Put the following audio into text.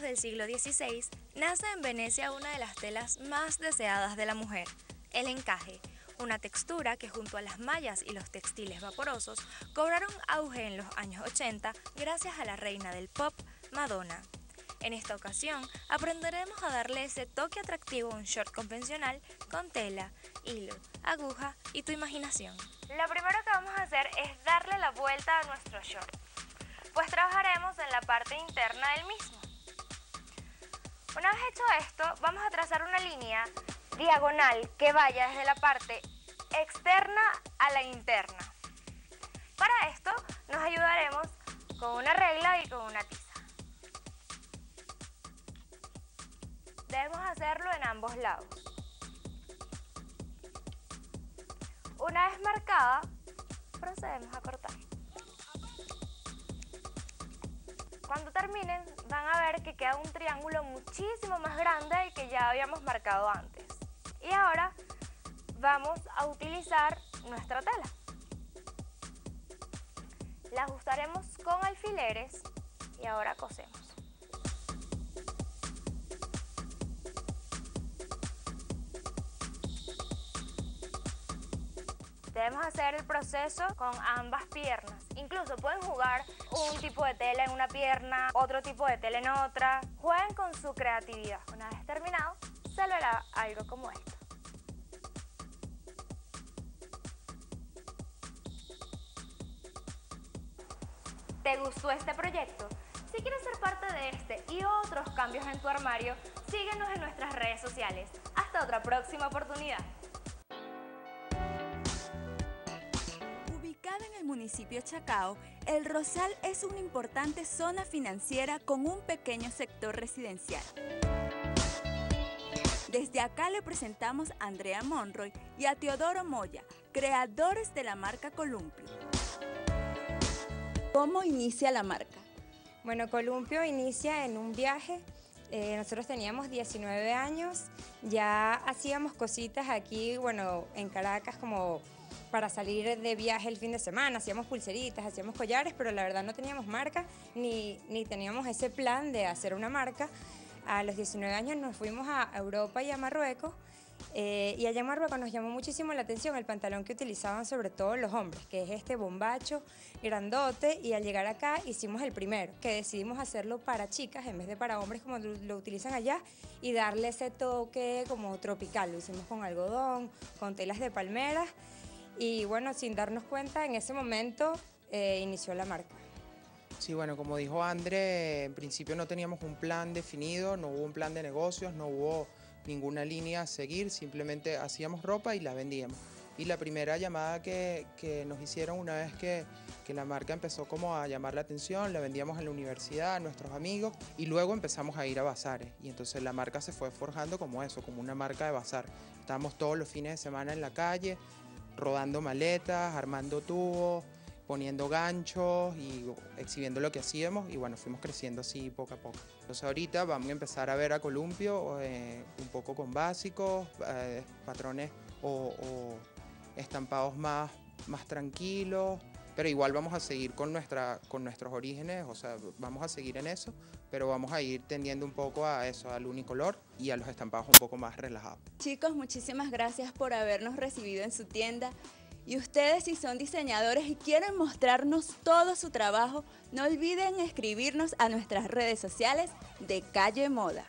del siglo XVI, nace en Venecia una de las telas más deseadas de la mujer, el encaje, una textura que junto a las mallas y los textiles vaporosos cobraron auge en los años 80 gracias a la reina del pop, Madonna. En esta ocasión aprenderemos a darle ese toque atractivo a un short convencional con tela, hilo, aguja y tu imaginación. Lo primero que vamos a hacer es darle la vuelta a nuestro short, pues trabajaremos en la parte interna del mismo. Una vez hecho esto, vamos a trazar una línea diagonal que vaya desde la parte externa a la interna. Para esto nos ayudaremos con una regla y con una tiza. Debemos hacerlo en ambos lados. Una vez marcada, procedemos a cortar. Que queda un triángulo muchísimo más grande del que ya habíamos marcado antes. Y ahora vamos a utilizar nuestra tela. La ajustaremos con alfileres y ahora cosemos. Debemos hacer el proceso con ambas piernas. Incluso pueden jugar un tipo de tela en una pierna, otro tipo de tela en otra. Jueguen con su creatividad. Una vez terminado, se lo hará algo como esto. ¿Te gustó este proyecto? Si quieres ser parte de este y otros cambios en tu armario, síguenos en nuestras redes sociales. Hasta otra próxima oportunidad. Municipio Chacao, El Rosal es una importante zona financiera con un pequeño sector residencial. Desde acá le presentamos a Andrea Monroy y a Teodoro Moya, creadores de la marca Columpio. ¿Cómo inicia la marca? Bueno, Columpio inicia en un viaje. Eh, nosotros teníamos 19 años, ya hacíamos cositas aquí, bueno, en Caracas como para salir de viaje el fin de semana, hacíamos pulseritas, hacíamos collares, pero la verdad no teníamos marca ni, ni teníamos ese plan de hacer una marca. A los 19 años nos fuimos a Europa y a Marruecos eh, y allá en Marruecos nos llamó muchísimo la atención el pantalón que utilizaban sobre todo los hombres, que es este bombacho grandote y al llegar acá hicimos el primero, que decidimos hacerlo para chicas en vez de para hombres como lo, lo utilizan allá y darle ese toque como tropical, lo hicimos con algodón, con telas de palmeras y bueno, sin darnos cuenta en ese momento eh, inició la marca. Sí, bueno, como dijo André, en principio no teníamos un plan definido, no hubo un plan de negocios, no hubo ninguna línea a seguir, simplemente hacíamos ropa y la vendíamos. Y la primera llamada que, que nos hicieron una vez que, que, la marca empezó como a llamar la atención, la vendíamos en la universidad, a nuestros amigos, y luego empezamos a ir a bazares. Y entonces la marca se fue forjando como eso, como una marca de bazar. Estábamos todos los fines de semana en la calle, rodando maletas, armando tubos, poniendo ganchos y exhibiendo lo que hacíamos y bueno, fuimos creciendo así poco a poco. Entonces ahorita vamos a empezar a ver a Columpio eh, un poco con básicos, eh, patrones o, o, estampados más, más tranquilos, pero igual vamos a seguir con, nuestra, con nuestros orígenes, o sea, vamos a seguir en eso, pero vamos a ir tendiendo un poco a eso, al unicolor y a los estampados un poco más relajados. Chicos, muchísimas gracias por habernos recibido en su tienda. Y ustedes si son diseñadores y quieren mostrarnos todo su trabajo, no olviden escribirnos a nuestras redes sociales de Calle Moda.